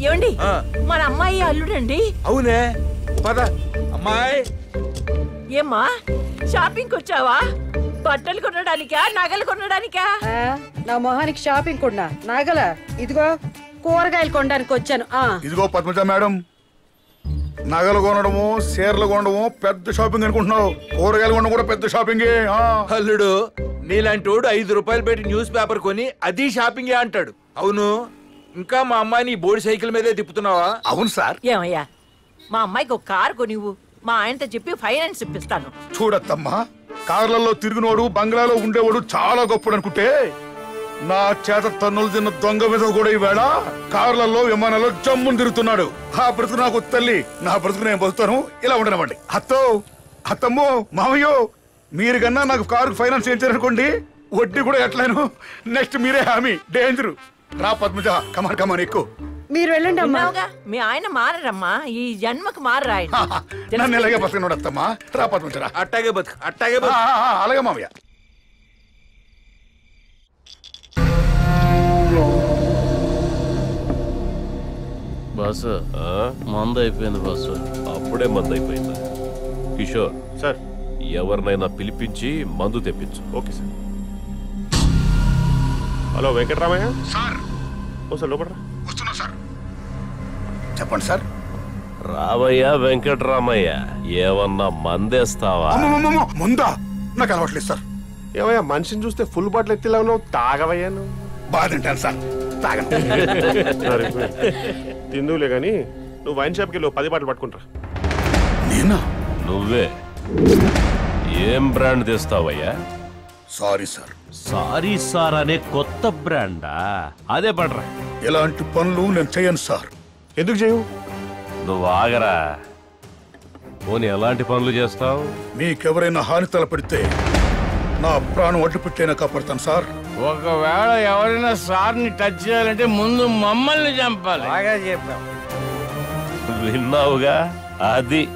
ఏమండి. మన అమ్మాయి అల్లుడండి. అవునే. పద. అమ్మాయి. ఏమ్మా షాపింగ్ వచ్చావా? బట్టలు కొనడానికా నగలు కొనడానికా? ఆ, నా మొహానికి షాపింగ్ కొన్నా. నాగల? ఇదిగో కూరగాయలు కొనడానికి వచ్చాను. ఆ. ఇదిగో పద్మజ మేడం. నగలు కొనడము చీరలు కొనడము పెద్ద షాపింగ్ అనుకుంటున్నావు. కూరగాయలు కొనడం కూడా పెద్ద షాపింగే ఆ. అల్లుడు నీలాంటోడు ఐదు రూపాయలు పెట్టి న్యూస్ పేపర్ కొని అది షాపింగే అంటాడు. అవును. ఇంకా మా అమ్మాయిని ఈ బోర్డు సైకిల్ మీదే తిప్పుతున్నావా? అవును సార్. ఏమయ్యా మా అమ్మాయికి ఒక కారు కొనివ్వు మా ఆయనతో చెప్పి ఫైనాన్స్ ఇప్పిస్తాను. చూడత్తమ్మా కార్లలో తిరిగినోడు బంగ్లాలో ఉండేవాడు చాలా గొప్పడు అనుకుంటే నా చేత తన్నులు తిన్న దొంగ మీద కూడా ఈవేళ కార్లలో విమానాల్లో జమ్మును తిరుగుతున్నాడు. ఆ బ్రతుకు నాకు తల్లి. నా బ్రతుకు నేను బతుకుతాను. ఇలా ఉండనివ్వండి. అత్తో అత్తమ్మో మామయ్యో మీరు కన్నా నాకు కారు ఫైనాన్స్ చేయించారనుకోండి వడ్డీ కూడా ఎట్లేను నెక్స్ట్ మీరే హామీ. డేంజర్. రా పద్మజ కమాన్ కమాన్ ఎక్కువ మీరు వెళ్ళండి అమ్మా. మీ ఆయన మారరమ్మా. ఈ జన్మకు మారరా నన్ను ఇలాగే బతకనోడు అత్తమ్మా రా పద్మజ రా. అట్టాగే బతుకు అట్టాగే అలాగే మామయ్య బస్సు మంద అయిపోయింది బస్సు అప్పుడే మందు అయిపోయిందా. కిషోర్ సార్. ఎవరినైనా పిలిపించి మందు తెప్పించు. Okay sir. Hello Venkataramayya? Sir. ఓ సార్ లోపల. వస్తున్నా సార్. చెప్పండి సార్. రావయ్య వెంకటరామయ్య ఏమన్నా మందేస్తావా? ముందా? నాకు అలవాట్లేదు సార్. ఏమయ్యా మనిషిని చూస్తే ఫుల్ బాటిల్ ఎత్తిలా ఉన్నావు? తాగవయ్యా నువ్వు. సార్. తాగను. సరే తిందువులే కానీ నువ్వు వైన్ షాప్కి వెళ్ళి పది బాటిల్ పట్టుకుంటా నేనా? నువ్వే. ఏం brand తెస్తావయ్యా? Sorry sir. Sorry sir అనే కొత్త బ్రాండా? అదే పడరా. ఇలాంటి పనులు నేను చేయను సార్. ఎందుకు చేయవు నువ్వు ఆగరా. పోనీ ఎలాంటి పనులు చేస్తావు? మీకెవరైనా హాని తలపెడితే నా ప్రాణం అడ్డు పెట్టైనా కాపాడతాను సార్. ఒకవేళ ఎవరైనా సార్ని టచ్ చేయాలంటే ముందు మమ్మల్ని చంపాలి. బాగా చెప్పావు. విన్నావుగా? అది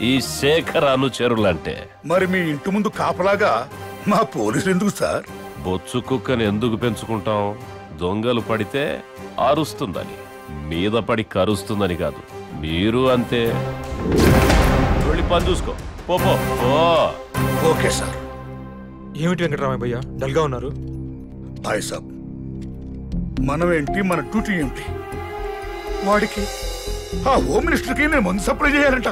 ఈ శేఖర్ అనుచరులంటే. మరి మీ ఇంటి ముందు కాపలాగా మా పోలీసులు ఎందుకు సార్? బొచ్చు కుక్కని ఎందుకు పెంచుకుంటాం? దొంగలు పడితే అరుస్తుందని మీద పడి కరుస్తుందని కాదు. మీరు అంతే. వెళ్ళి పని చూసుకో. పో పో, పో. Okay sir. ఏమిటి వెంకటరామయ్య భయ్య? డల్గా ఉన్నారు? హాయ్ సాబ్. మనం ఏంటి? మన డ్యూటీ ఏంటి? వాడికి. ఆ హోమ్ మినిస్టర్కి నేను మందు సప్లై చేయాలంట.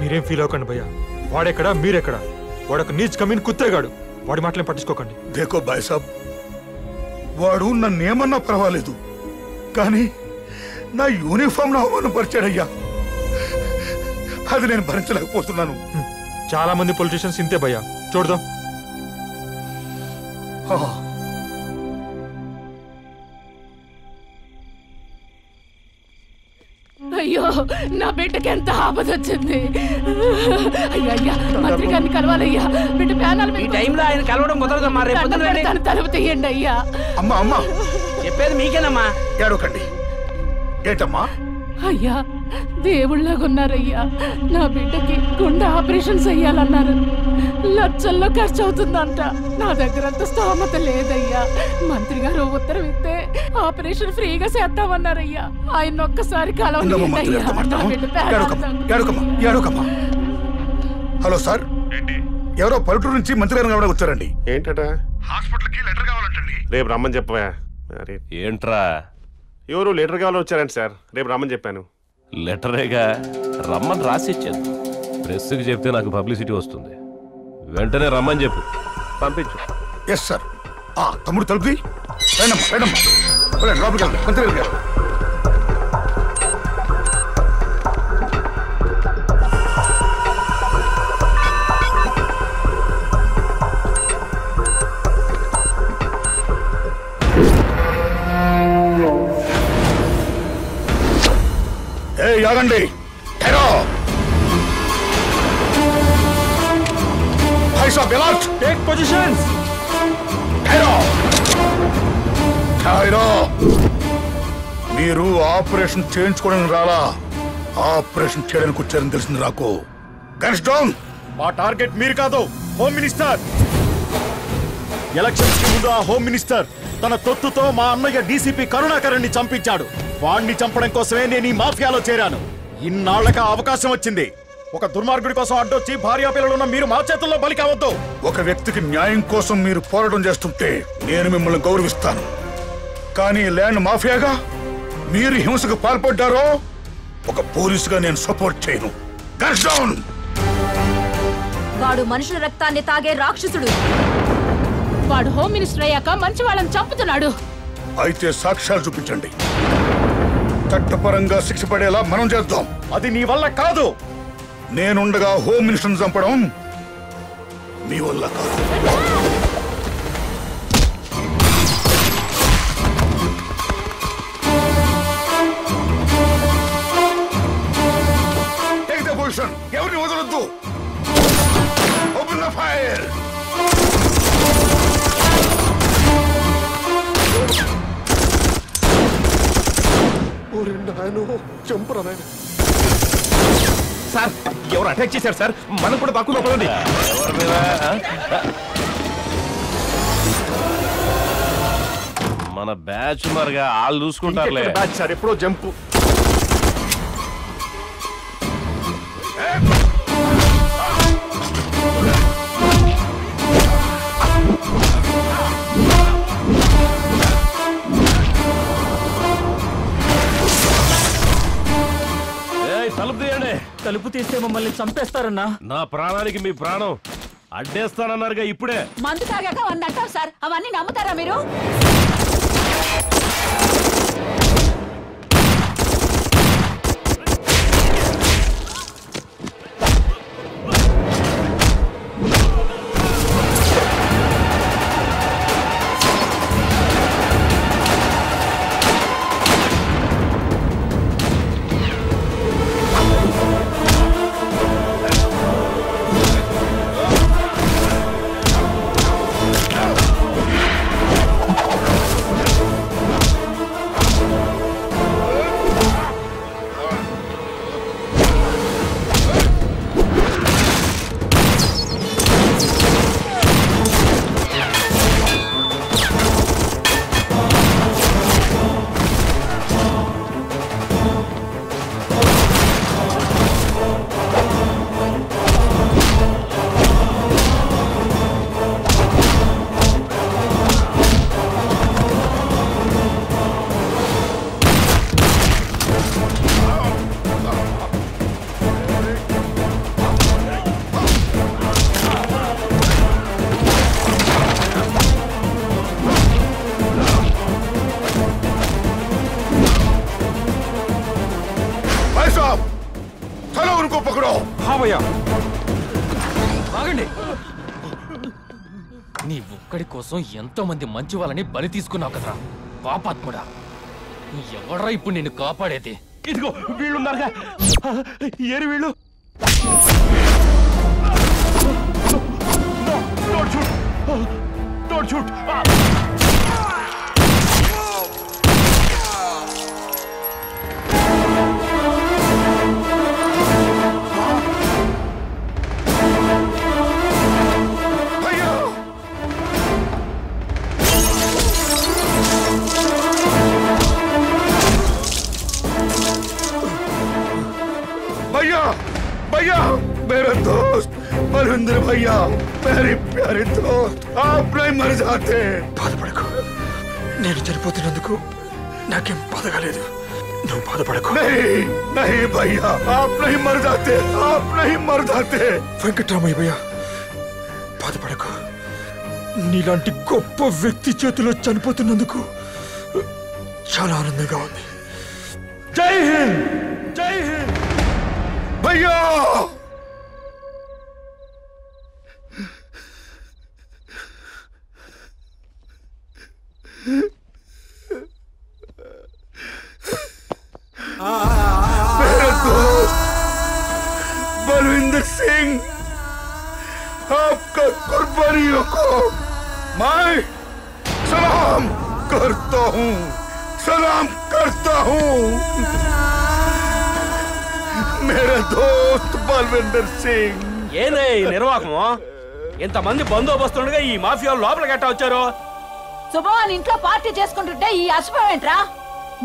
మీరేం ఫీల్ అవ్వకండి భయ్య. వాడెక్కడ? మీరెక్కడ? వాడొక నీచ్ కమీన్ కుత్తేగాడు వాడి మాటలేం పట్టించుకోకండి. దేకో బాయ్ సాబ్ వాడు నన్ను ఏమన్నా పర్వాలేదు కానీ నా యూనిఫామ్ నా అవమానపరిచాడయ్యా. అది నేను భరించలేకపోతున్నాను. చాలా మంది పొలిటీషియన్స్ ఇంతే భయ్య. చూడదాం. బిడ్డకి ఎంత ఆపద వచ్చింది అయ్యా అయ్యా మంత్రి గారిని కలవాలయ్యా. బిడ్డ ప్యానాల ఈ టైంలో ఆయన కలవడం కుదరదమ్మా రేపు పొద్దున్న రండి. తలుపు తీయండి అయ్యా. అమ్మా అమ్మా. చెప్పేది మీకేనమ్మా? ఏడవకండి. ఏంటమ్మా? అయ్యా దేవుళ్ళగా ఉన్నారయ్యా నా బిడ్డకి గుండె ఆపరేషన్ చెయ్యాలన్నారు లక్షల్లో ఖర్చు అవుతుందంట నా దగ్గర అంత స్తోమత లేదయ్యా. మంత్రి గారు ఉత్తరం ఇస్తే ఆపరేషన్ ఫ్రీగా చేద్దామన్నారయ్యా. ఆయన ఒక్కసారి. Hello sir. ఎవరో పల్లెటూరు నుంచి మంత్రి గారిని కావడానికి వచ్చారండి. ఏంటట? హాస్పిటల్కి లెటర్ కావాలంటండి. రేపు రమ్మని చెప్పవా? అరే ఏంట్రా? ఎవరు లీటర్ కావాలో వచ్చారండి సార్. రేపు రమ్మని చెప్పాను. లెటరేగా రమ్మని రాసి ఇచ్చాను ప్రెస్కి చెప్తే నాకు పబ్లిసిటీ వస్తుంది. వెంటనే రమ్మని చెప్పు. పంపించు. ఎస్ సార్ ఆ తమ్ముడు తలుపుది? రండమ్మా రండమ్మా. రండి, లోపలికి వెళ్దాం మంత్రి ఏ యాగండి టేక్ పొజిషన్స్ మీరు ఆపరేషన్ చేయించుకోవడానికి రాలా? ఆపరేషన్ చేయడానికి వచ్చారని తెలిసింది నాకు. గన్స్ డౌన్ మా టార్గెట్ మీరు కాదు హోమ్ మినిస్టర్. ఎలక్షన్స్కి ముందు ఆ హోమ్ మినిస్టర్ తన తొత్తుతో మా అన్నయ్య డీసీపీ కరుణాకరణ్ని చంపించాడు. వాణ్ణి చంపడం కోసమే నేను ఈ మాఫియాలో చేరాను. ఇన్నాళ్ళక అవకాశం వచ్చింది. ఒక దుర్మార్గుడి కోసం అడ్డొచ్చి భార్యా పిల్లలున్న మీరు మా చేతుల్లో బలి కావద్దు. ఒక వ్యక్తికి న్యాయం కోసం మీరు పోరాటం చేస్తుంటే నేను మిమ్మల్ని గౌరవిస్తాను. కానీ ల్యాండ్ మాఫియాగా? మీరు హింసకు పాల్పడ్డారో? ఒక పోలీసుగా నేను సపోర్ట్ చేయను. డౌన్! వాడు మనుషుల రక్తాన్ని తాగే రాక్షసుడు. వాడు హోమ్ మినిస్టర్ అయ్యాక మంచి వాళ్ళని చంపుతున్నాడు. అయితే సాక్ష్యాలు చూపించండి. చట్టపరంగా శిక్ష పడేలా మనం చేద్దాం. అది నీ వల్ల కాదు. నేనుండగా హోమ్ మినిస్టర్ని చంపడం మీ వల్ల కాదు. సార్ ఎవరు అటాక్ చేశారు సార్? మనం కూడా మీద? ఆ? మన బ్యాచ్ మరిగా వాళ్ళు చూసుకుంటారులే. సార్? ఎప్పుడో జంపు. తలుపు తీస్తే మమ్మల్ని చంపేస్తారన్నా? నా ప్రాణానికి మీ ప్రాణం. అడ్డేస్తానన్నారుగా ఇప్పుడే. మందు తాగాక వంద అంటావు సార్ అవన్నీ నమ్ముతారా మీరు? చూడవు హావయ్యా నీ ఒక్కడి కోసం ఎంతో మంది మంచి వాళ్ళని బలి తీసుకున్నావు కదరా పాపాత్ముడా ఎవడరా ఇప్పుడు నిన్ను కాపాడేది ఇదిగో వీళ్ళున్నారుగా ఏరు వీళ్ళు చూడు చూడు भैया भैया मेरे दोस्त बलविंदर भैया मेरे प्यारे दोस्त आप नहीं मर जाते బాధపడకు నేను చనిపోతున్నందుకు నాకేం బాధ కాలేదు నువ్వు బాధపడకు नहीं नहीं भैया आप नहीं मर जाते आप नहीं मर जाते వెంకట్రామయ్య భయ్య బాధపడకు నీలాంటి గొప్ప వ్యక్తి చేతిలో చనిపోతున్నందుకు చాలా ఆనందంగా ఉంది जय हिंद जय हिंद भैया! दोस्त बलविंदर सिंह आपका कुर्बानियों को मैं सलाम करता हूँ सलाम करता हूँ। మేరే దోస్త్ బల్వేందర్ సింగ్ ఏనే నిర్వాహకమో ఎంత మంది బందోబస్తు ఉండగా ఈ మాఫియా లోపల గట్ట వచ్చారు? శుభవాన్ ఇంట్లో పార్టీ చేసుకుంటుంటే ఈ అశుభం ఏంట్రా?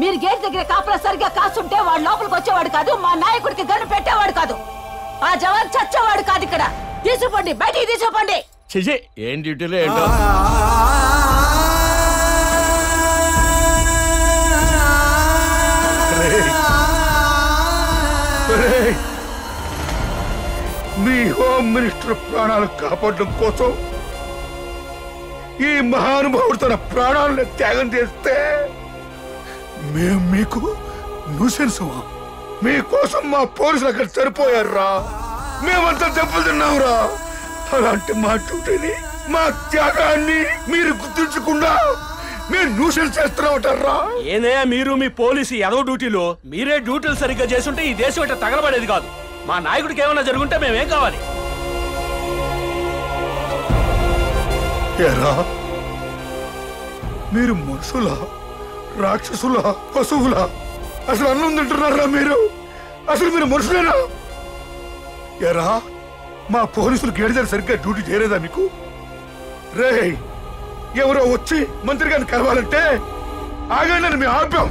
మీరు గేట్ దగ్గర కాపలా సరిగ్గా కాస్తుంటే వాడు లోపలికి వచ్చేవాడు కాదు మా నాయకుడికి గన్ను పెట్టేవాడు కాదు. ఆ జవాన్ చచ్చేవాడు కాదు ఇక్కడ. తీసుకోండి బయటికి తీసుకోండి ఏం డ్యూటీలో ఏంటో? మీ హోమ్ మినిస్టర్ ప్రాణాలు కాపాడడం కోసం ఈ మహానుభావుడు తన ప్రాణాలను త్యాగం చేస్తే మేము మీకు న్యూసెన్సమా మీకోసం మా పోలీసులు అక్కడ సరిపోయారురా. మేమంతా దెబ్బలు తిన్నాంరా. అలాంటి మా డ్యూటీని మా త్యాగాన్ని మీరు గుర్తించకుండా మీరు న్యూసెన్స్ చేస్తున్నావుంటారా ఏదయ్యా మీరు మీ పోలీసు ఎదవ డ్యూటీలో? మీరే డ్యూటీలు సరిగ్గా చేస్తుంటే ఈ దేశం ఇట్లా తగలబడేది కాదు. మా నాయకుడికి ఏమైనా జరుగుంటే మేమేం కావాలి? ఎరా మీరు మనుషులా రాక్షసులా పశువులా? అసలు అన్నం తింటున్నారా మీరు? అసలు మీరు మనుషులేనా ఎరా మా పోలీసులు గేడిదారు సరిగ్గా డ్యూటీ చేయలేదా మీకు? రే ఎవరో వచ్చి మంత్రి గారిని కలవాలంటే ఆగండి అని మేము ఆపాం.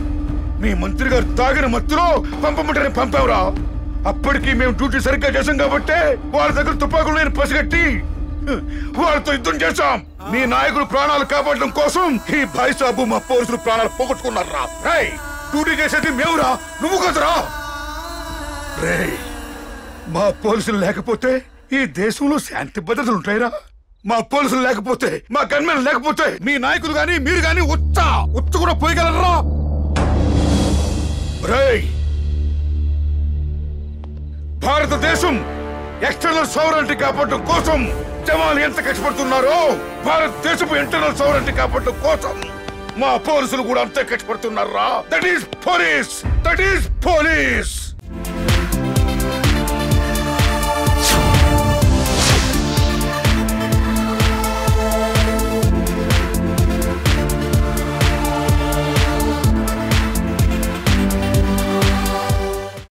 మీ మంత్రి గారు తాగిన మత్తులో పంపమంటేనే పంపావురా. అప్పటికి మేము డ్యూటీ సరిగ్గా చేశాం కాబట్టి వాళ్ళ దగ్గర తుపాకులు నేను పసిగట్టి వాళ్ళతో యుద్ధం చేశాం. మీ నాయకుడు ప్రాణాలు కాపాడడం కోసం ఈ భాయ్ సాబు మా పోలీసులు ప్రాణాలు పోగొట్టుకున్నారా? రేయ్ డ్యూటీ చేసేది మేమురా నువ్వు కదరా? రేయ్ మా పోలీసులు లేకపోతే ఈ దేశంలో శాంతి భద్రతలు ఉంటాయిరా? మా పోలీసులు లేకపోతే మా గన్మెన్ లేకపోతే మీ నాయకులు గాని మీరు గాని ఉచ్చ ఉచ్చ కూడా పోయగలరా? రేయ్ భారతదేశం ఎక్స్టర్నల్ సౌరాంటి కాపాడటం కోసం జవాన్లు ఎంత కష్టపడుతున్నారో భారతదేశపు ఇంటర్నల్ సౌరాంటి కాపాడటం కోసం మా పోలీసులు కూడా అంతే కష్టపడుతున్నారా? That is police that is police